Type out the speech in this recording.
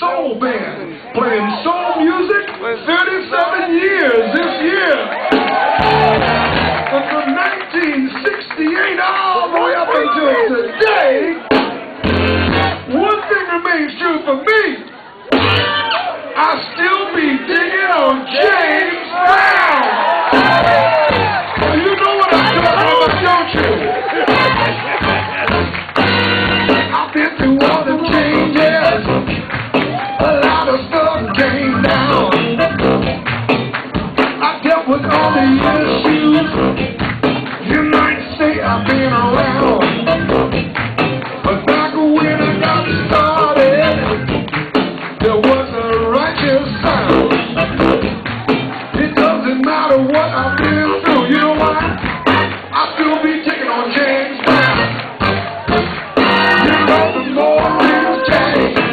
soul band, playing soul music 37 years this year. But from 1968 all the way up until today, one thing remains true for me. I You might say I've been around, but back when I got started, there was a righteous sound. It doesn't matter what I've been through, you know why? I still be